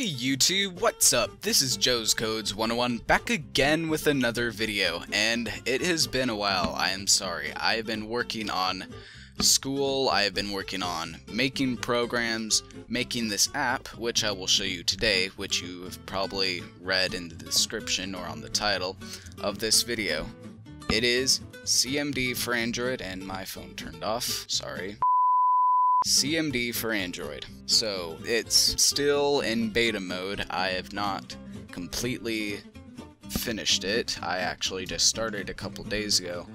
YouTube, what's up? This is Joez Codes 101 back again with another video, and it has been a while, I am sorry. I have been working on school, I have been working on making programs, making this app, which I will show you today, which you have probably read in the description or on the title of this video. It is CMD for Android, and my phone turned off, sorry. CMD for Android. So it's still in beta mode. I have not completely finished it. I actually just started a couple days ago.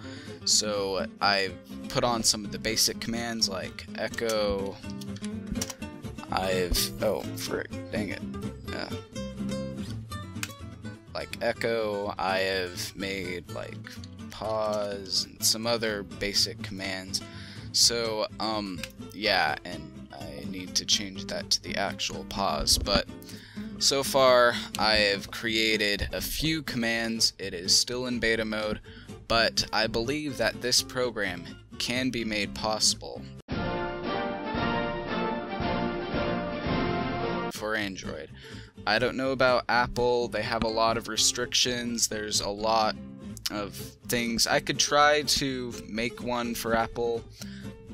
So I put on some of the basic commands like echo. I've oh frick, dang it. Uh, like echo, I have made like pause and some other basic commands. So, um, yeah, and I need to change that to the actual pause, but so far I have created a few commands. It is still in beta mode, but I believe that this program can be made possible for Android. I don't know about Apple, they have a lot of restrictions, there's a lot of things. I could try to make one for Apple,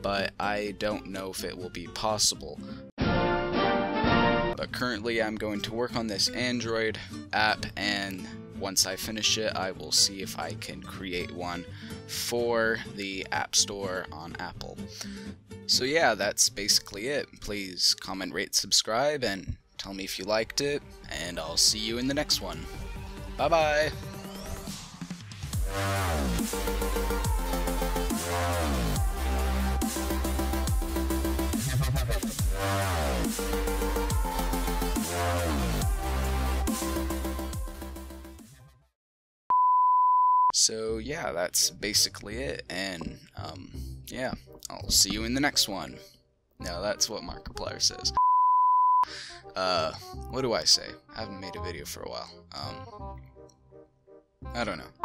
but I don't know if it will be possible. But currently I'm going to work on this Android app and once I finish it I will see if I can create one for the App Store on Apple. So yeah, that's basically it. Please comment, rate, subscribe, and tell me if you liked it, and I'll see you in the next one. Bye bye! So yeah, that's basically it, and um, yeah, I'll see you in the next one. No, that's what Markiplier says. Uh, what do I say? I haven't made a video for a while. Um, I don't know.